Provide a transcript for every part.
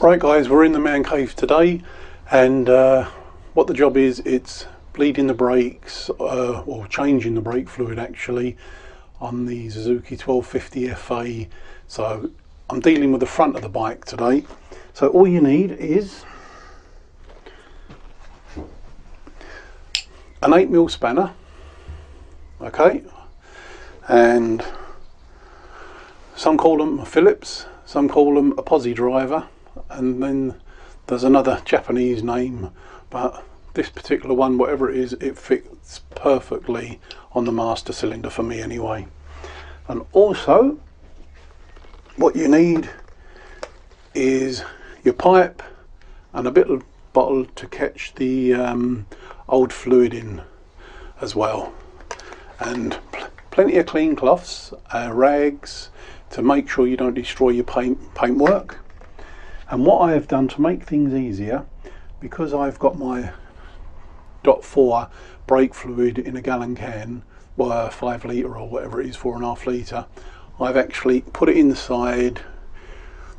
Right guys, we're in the man cave today and uh, what the job is, it's bleeding the brakes uh, or changing the brake fluid actually on the Suzuki 1250 FA. So I'm dealing with the front of the bike today. So all you need is an 8mm spanner, okay, and some call them Phillips, some call them a posi driver and then there's another Japanese name but this particular one whatever it is it fits perfectly on the master cylinder for me anyway. And also what you need is your pipe and a of bottle to catch the um, old fluid in as well. And pl plenty of clean cloths uh, rags to make sure you don't destroy your paint paintwork and what I have done to make things easier, because I've got my dot four brake fluid in a gallon can, well, five litre or whatever it is, four and a half litre, I've actually put it inside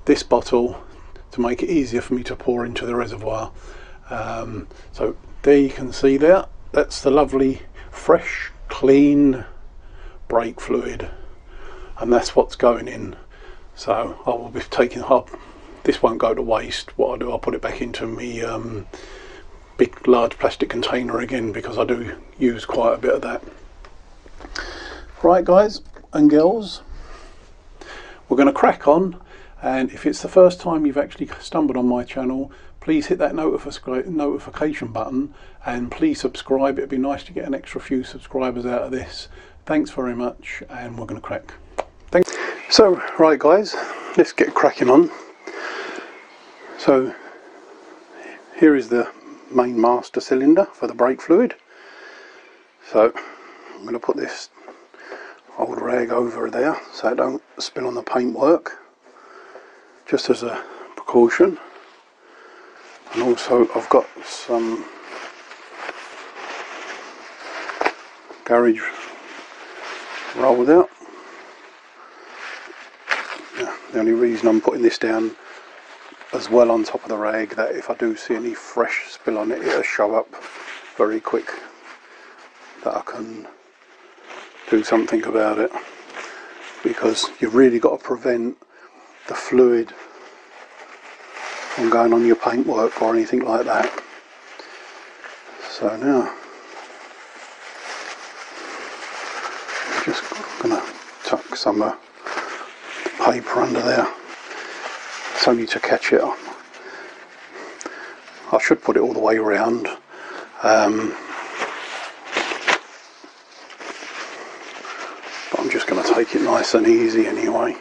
this bottle to make it easier for me to pour into the reservoir. Um, so there you can see there, that's the lovely fresh, clean brake fluid and that's what's going in. So I will be taking, I'll this won't go to waste. What I do, I'll put it back into me um, big, large plastic container again because I do use quite a bit of that. Right, guys and girls, we're going to crack on. And if it's the first time you've actually stumbled on my channel, please hit that notification button and please subscribe. It'd be nice to get an extra few subscribers out of this. Thanks very much, and we're going to crack. Thanks. So, right, guys, let's get cracking on. So here is the main master cylinder for the brake fluid. So I'm going to put this old rag over there so it don't spill on the paintwork just as a precaution and also I've got some garage rolled out yeah, the only reason I'm putting this down as well on top of the rag that if I do see any fresh spill on it it'll show up very quick that I can do something about it. Because you've really got to prevent the fluid from going on your paintwork or anything like that. So now I'm just gonna tuck some uh, paper under there only to catch it. I should put it all the way around. Um, but I'm just going to take it nice and easy anyway.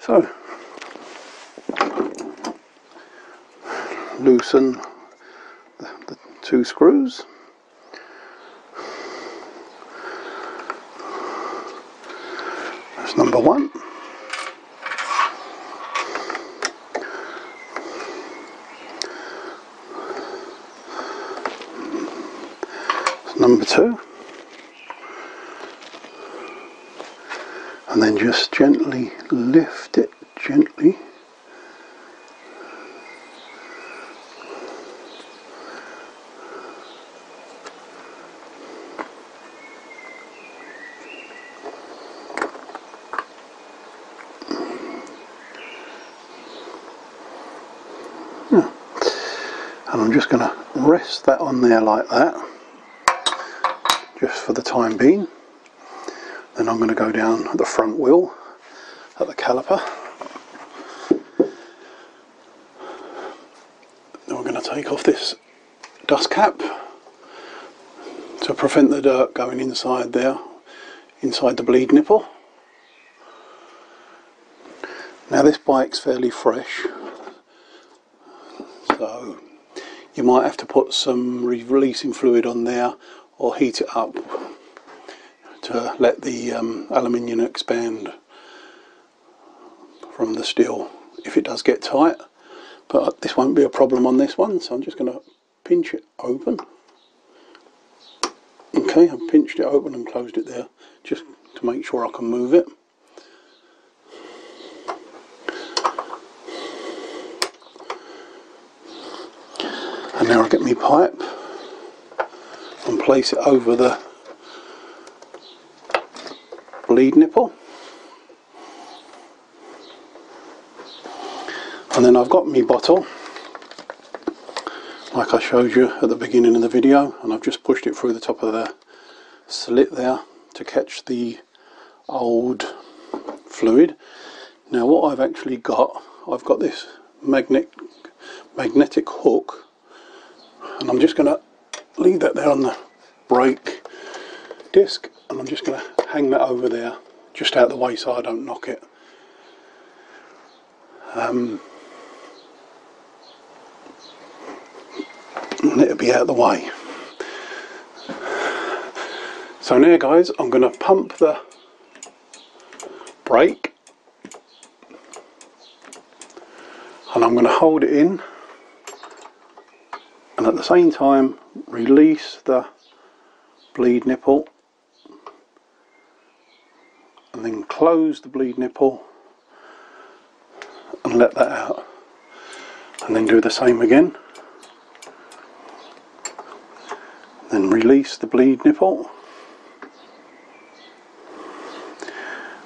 So, loosen the, the two screws. That's number one. Number two. And then just gently lift it gently. Hmm. And I'm just going to rest that on there like that just for the time being. Then I'm going to go down the front wheel at the caliper. Then we're going to take off this dust cap to prevent the dirt going inside there, inside the bleed nipple. Now this bike's fairly fresh, so you might have to put some releasing fluid on there or heat it up to let the um, aluminium expand from the steel. If it does get tight but this won't be a problem on this one so I'm just going to pinch it open. Okay I've pinched it open and closed it there just to make sure I can move it. And now I'll get my pipe and place it over the bleed nipple. And then I've got my bottle like I showed you at the beginning of the video and I've just pushed it through the top of the slit there to catch the old fluid. Now what I've actually got, I've got this magnet, magnetic hook and I'm just going to leave that there on the brake disc and I'm just going to hang that over there just out of the way so I don't knock it. Um, and it'll be out of the way. So now guys, I'm going to pump the brake and I'm going to hold it in and at the same time release the bleed nipple and then close the bleed nipple and let that out. And then do the same again. Then release the bleed nipple.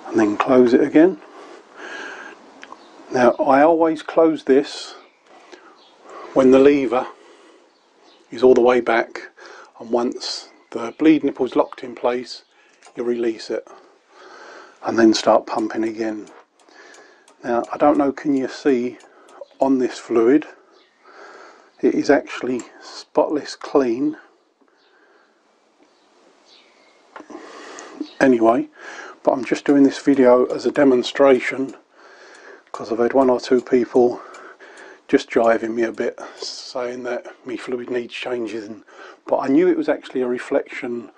And then close it again. Now I always close this when the lever is all the way back and once the bleed nipple is locked in place you release it and then start pumping again. Now I don't know can you see on this fluid? It is actually spotless clean. Anyway but I'm just doing this video as a demonstration because I've had one or two people just driving me a bit saying that my fluid needs changing. But I knew it was actually a reflection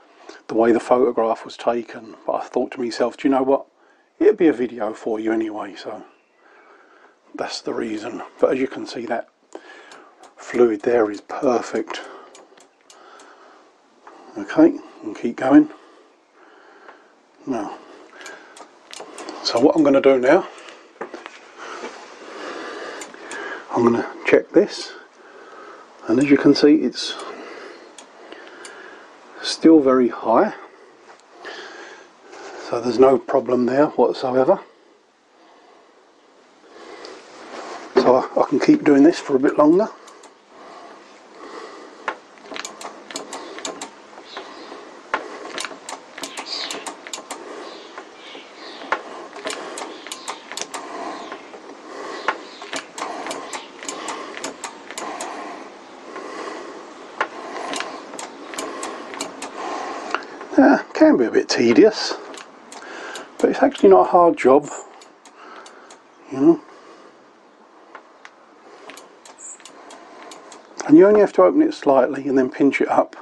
the way the photograph was taken. But I thought to myself do you know what? It'd be a video for you anyway. So that's the reason. But as you can see that fluid there is perfect. Okay and keep going. Now so what I'm going to do now I'm going to check this. And as you can see it's still very high. So there's no problem there whatsoever. So I, I can keep doing this for a bit longer can be a bit tedious, but it's actually not a hard job, you know. And you only have to open it slightly and then pinch it up.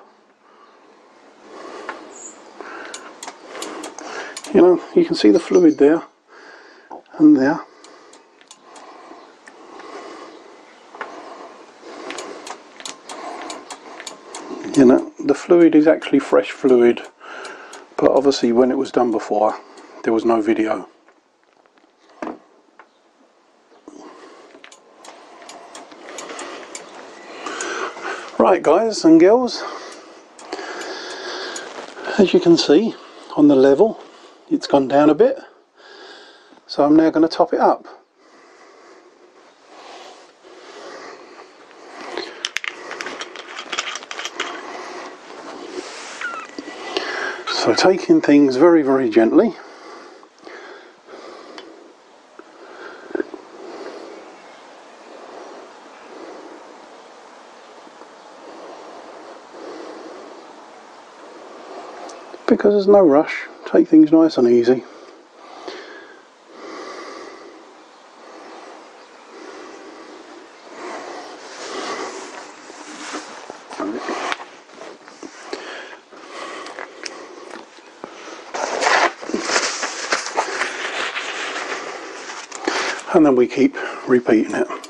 You know, you can see the fluid there and there. You know, the fluid is actually fresh fluid but obviously when it was done before there was no video. Right guys and girls. As you can see on the level it's gone down a bit. So I'm now going to top it up So taking things very, very gently. Because there's no rush, take things nice and easy. And then we keep repeating it.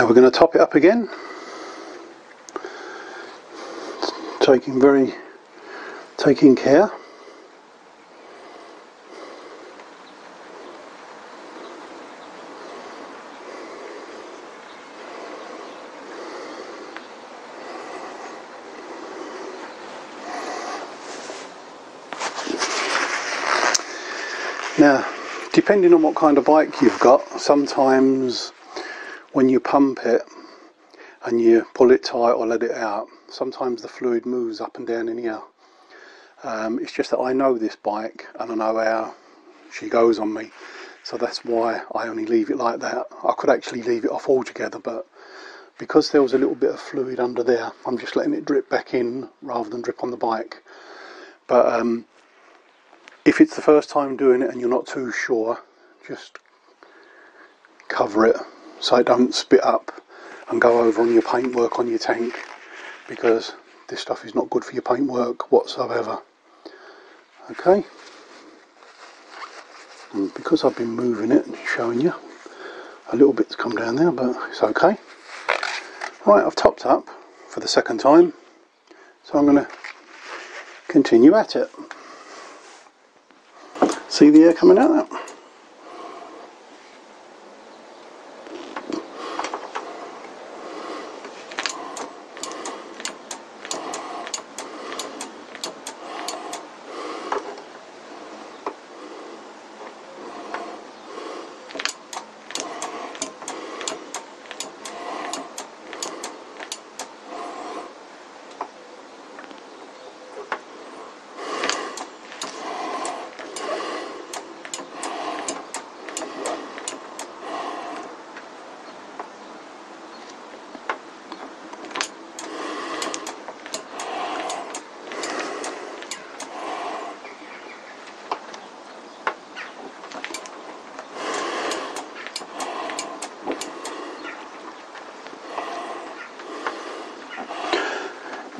Now we're going to top it up again, taking very, taking care. Now, depending on what kind of bike you've got, sometimes when you pump it and you pull it tight or let it out, sometimes the fluid moves up and down in here. Um, it's just that I know this bike and I know how she goes on me, so that's why I only leave it like that. I could actually leave it off altogether, but because there was a little bit of fluid under there, I'm just letting it drip back in rather than drip on the bike. But um, if it's the first time doing it and you're not too sure, just cover it so it don't spit up and go over on your paintwork on your tank because this stuff is not good for your paintwork whatsoever. Okay, and because I've been moving it and showing you, a little bit's come down there, but it's okay. Right, I've topped up for the second time, so I'm going to continue at it. See the air coming out there?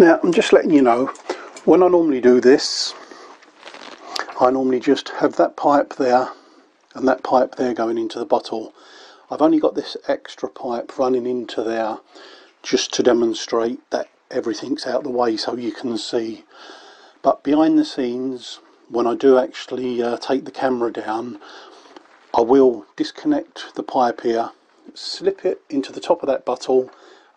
Now, I'm just letting you know, when I normally do this, I normally just have that pipe there and that pipe there going into the bottle. I've only got this extra pipe running into there just to demonstrate that everything's out the way so you can see. But behind the scenes, when I do actually uh, take the camera down, I will disconnect the pipe here, slip it into the top of that bottle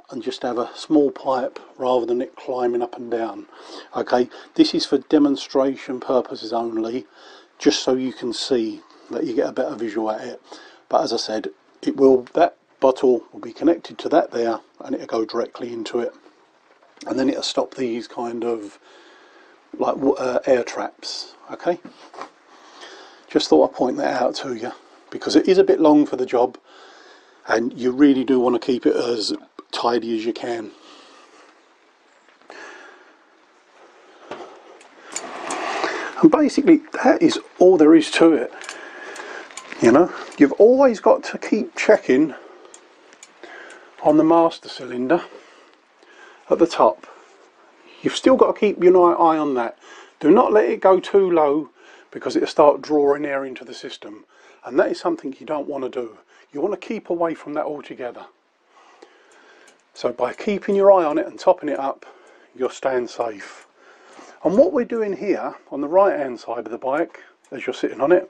and just have a small pipe rather than it climbing up and down. Okay, this is for demonstration purposes only, just so you can see that you get a better visual at it. But as I said, it will that bottle will be connected to that there and it'll go directly into it. And then it'll stop these kind of like uh, air traps. Okay, just thought I'd point that out to you because it is a bit long for the job and you really do want to keep it as tidy as you can. And basically, that is all there is to it. You know, you've always got to keep checking on the master cylinder at the top. You've still got to keep your eye on that. Do not let it go too low because it'll start drawing air into the system. And that is something you don't want to do. You want to keep away from that altogether. So by keeping your eye on it and topping it up, you're staying safe. And what we're doing here on the right hand side of the bike, as you're sitting on it,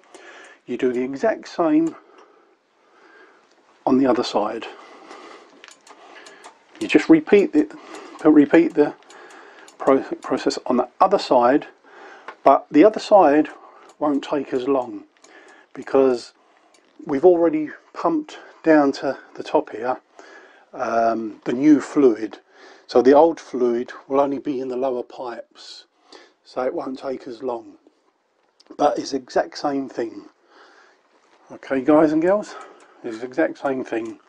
you do the exact same on the other side. You just repeat it, repeat the process on the other side, but the other side won't take as long because we've already pumped down to the top here um, the new fluid. So the old fluid will only be in the lower pipes, so it won't take as long. But it's the exact same thing. Okay, guys and girls, it's the exact same thing.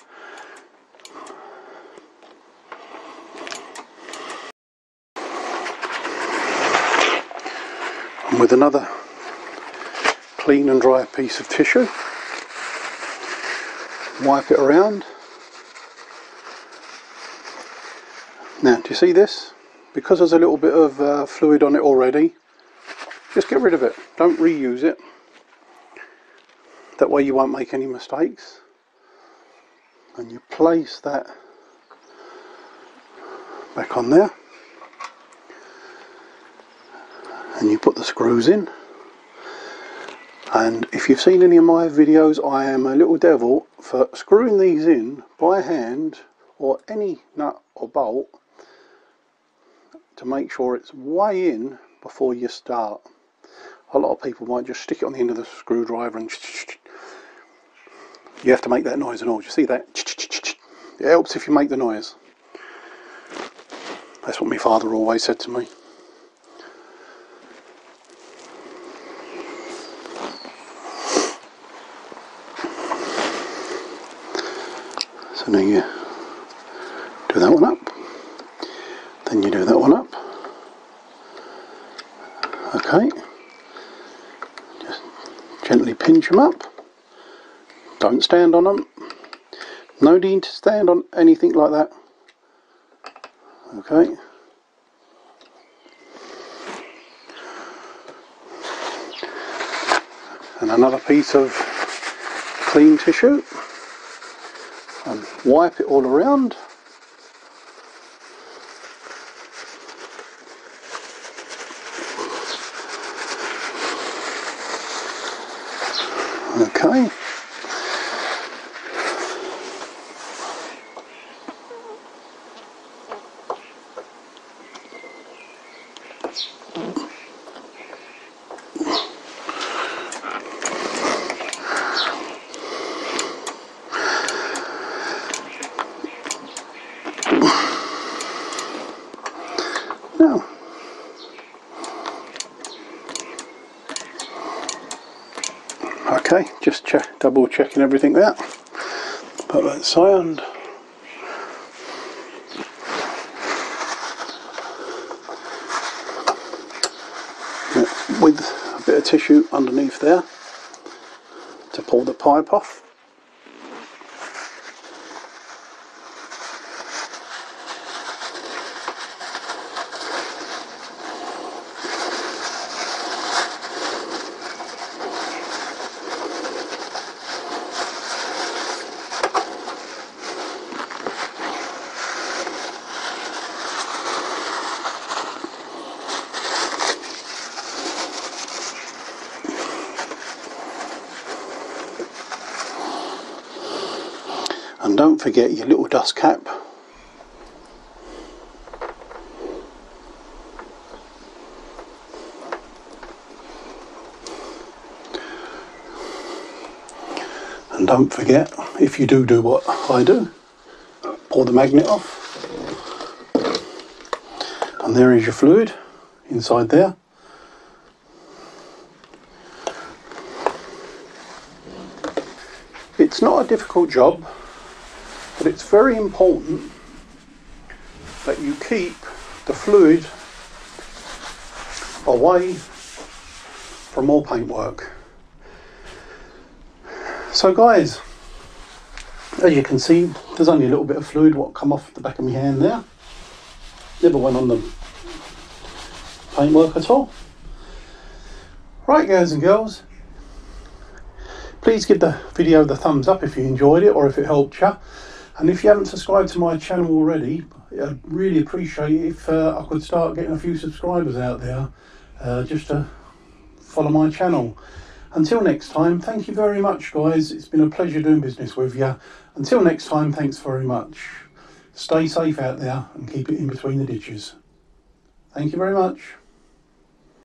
And with another clean and dry piece of tissue, wipe it around Now, do you see this? Because there's a little bit of uh, fluid on it already, just get rid of it. Don't reuse it. That way you won't make any mistakes. and you place that back on there and you put the screws in and if you've seen any of my videos I am a little devil for screwing these in by hand or any nut or bolt to make sure it's way in before you start a lot of people might just stick it on the end of the screwdriver and you have to make that noise and all. Do you see that? It helps if you make the noise. That's what my father always said to me. So now you do that one up, then you do that one up. Okay, just gently pinch them up. Don't stand on them. No need to stand on anything like that. Okay. And another piece of clean tissue and wipe it all around. Okay. Now, okay, just check, double checking everything there. Put that sound. With a bit of tissue underneath there to pull the pipe off. And don't forget your little dust cap. And don't forget, if you do do what I do, pull the magnet off. And there is your fluid inside there. It's not a difficult job. But it's very important that you keep the fluid away from all paintwork. So guys, as you can see, there's only a little bit of fluid what come off the back of my hand there. Never went on the paintwork at all. Right guys and girls, please give the video the thumbs up if you enjoyed it or if it helped you. And if you haven't subscribed to my channel already, I'd really appreciate it if uh, I could start getting a few subscribers out there uh, just to follow my channel. Until next time, thank you very much, guys. It's been a pleasure doing business with you. Until next time, thanks very much. Stay safe out there and keep it in between the ditches. Thank you very much.